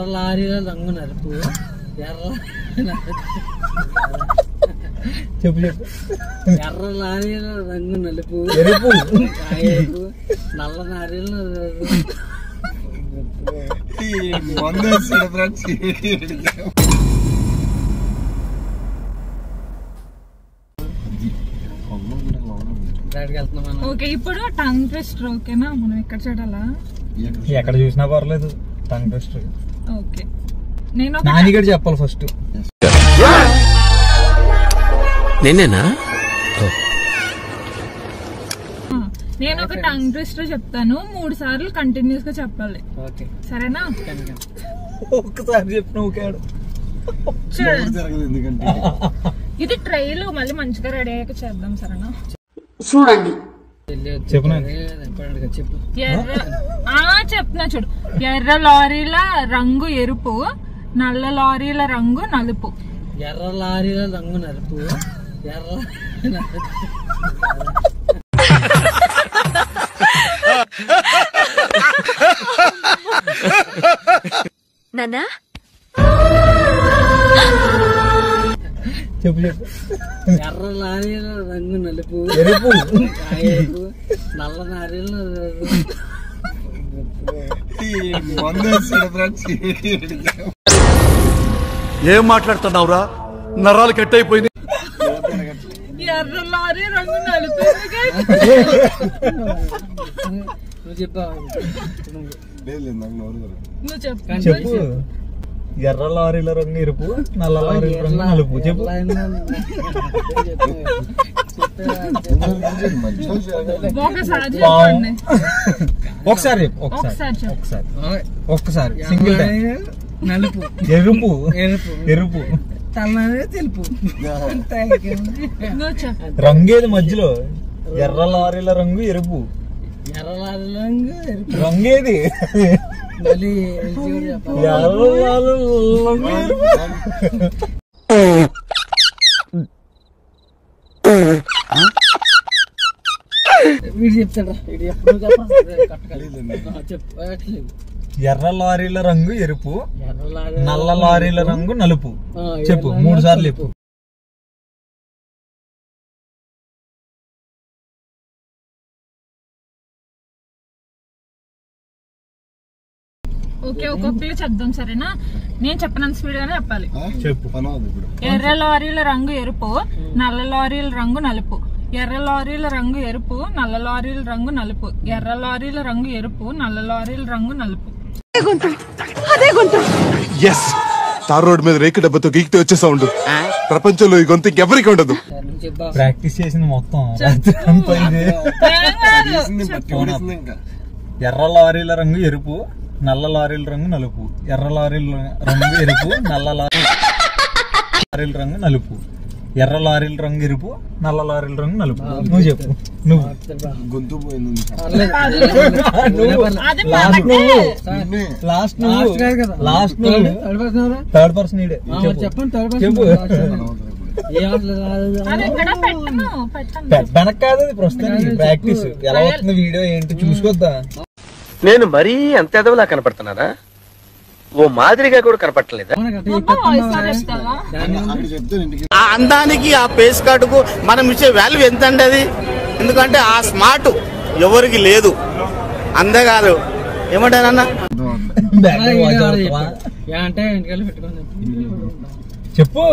ఎర్ర లారీల రంగు నలుపు ఎర్ర చెప్పు చెప్పు. ఎర్ర లారీల రంగు నలుపు. ఎరుపు. నల్ల లారీల ఓకే ఇప్పుడు టంగ్ ట్విస్టర్ ఓకేనా మనం ఎక్కడ చూడాలా? ఎక్కడ చూసినా పర్లేదు. ఓకే. నేను చెప్పాలి ఫస్ట్ నేనేనా నేను ఒక టంగ్ ట్విస్టర్ చెప్తాను. మూడు సార్లు కంటిన్యూస్గా చెప్పాలి. ఓకే సరేనా? ఒక్కసారి చెప్పిన ఊకాడు చూడండి ఇది ట్రైల్ మళ్ళీ మంచిగా రెడీ అయ్యాక చేద్దాం సరేనా? వచ్చి చెప్పు చెప్తున్నా చూడు. ఎర్ర లారీల రంగు ఎరుపు నల్ల లారీల రంగు నలుపు. ఎర్ర లారీల రంగు నలుపు. ఎర్ర నానా ఎర్ర నారీల రంగు నలుపు ఎరుపు ఎరుపు నల్ల నారీల ఏం మాట్లాడుతున్నావురా? నరాలు కట్ అయిపోయింది ఎర్ర లారీ రంగు నలుపు నువ్వు చెప్పావు నువ్వు చెప్పు. ఎర్ర లారీల రంగు ఎరుపు నల్ల లారీల రంగు నలుపు. చెప్పు. ఒకసారి చెప్పు ఒకసారి. ఒకసారి చెప్పు. ఒకసారి. ఒక్కసారి సింగిల్ నలుపు. ఎరుపు. ఎరుపు. ఎరుపు. తెలుపు. రంగేది మధ్యలో. ఎర్ర లారీల రంగు ఎరుపు. ఎర్ర లారీల రంగు ఎరుపు. రంగేది. ఎర్ర లారీల రంగు ఎరుపు నల్ల లారీల రంగు. నలుపు. చెప్పు మూడు సార్లు చెప్పు. ఓకే ఒక్కొక్కరు చెప్దాం సరేనా? నేను చెప్పినంత స్పీడ్ గానే చెప్పాలి చెప్పు. ఎర్ర లారీల రంగు ఎరుపు నల్ల లారీల రంగు నలుపు. ఎర్ర లారీల రంగు ఎరుపు నల్ల లారీల రంగు నలుపు. ఎర్ర లారీల రంగు ఎరుపు నల్ల లారీల రంగు నలుపు. ఎస్ తార్ రోడ్ మీద రేకు డబ్బతో గీకితే వచ్చే సౌండ్. ప్రపంచంలో ఈ గొంతు ఇంకెవరికి ఉండదు. ప్రాక్టీస్ చేసింది మొత్తం. ఎర్ర లారీల రంగు ఎరుపు నల్ల లారీల రంగు నలుపు ఎర్ర లారీల రంగు ఎరుపు నల్ల లారీ- లారీల రంగు నలుపు. ఎర్ర లారీల రంగు ఎరుపు నల్ల లారీల రంగు నలుపు. నువ్వు చెప్పు. నువ్వు. గొంతు పోయింది లాస్ట్. నువ్వు. లాస్ట్ నువ్వు. థర్డ్ పర్సన్ ఇడే చెప్పండి థర్డ్ చెప్పు. కాదు ప్రస్తుతానికి. ప్రాక్టీస్ ఎలా వస్తుంది వీడియో ఏంటి? చూసుకోద్దా? నేను మరీ అంత ఎదవలా కనపడుతున్నారా ఓ మాదిరిగా కూడా కనపట్టలేదా ఆ అందానికి ఆ ఫేస్ కార్డుకు మనం ఇచ్చే వాల్యూ ఎంత అండి అది? ఎందుకంటే ఆ స్మార్ట్ ఎవరికి లేదు. అందగారు ఏమంటారన్నా అంటే చెప్పు.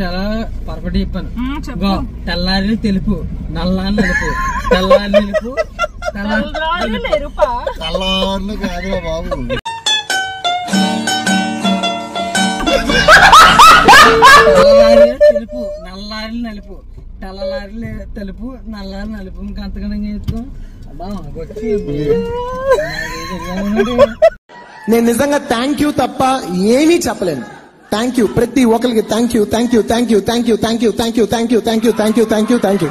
చాలా పర్ఫెక్ట్ చెప్పాను. తెల్లారి తెలుపు. నల్లారి తెలుపు తెల్లారి తెలుపు తెల్లవారులు కాదురా బాబు తెలుపు నల్లారి నలుపు తెల్లలారి తెలుపు నల్లారి నలుపు ఇంకా అంతకన్నా చెప్తాం నేను నిజంగా థ్యాంక్ యూ తప్ప ఏమీ చెప్పలేను థ్యాంక్ యూ ప్రతి ఒక్కరికి thank you thank you thank you thank you thank you thank you thank you thank you thank you thank you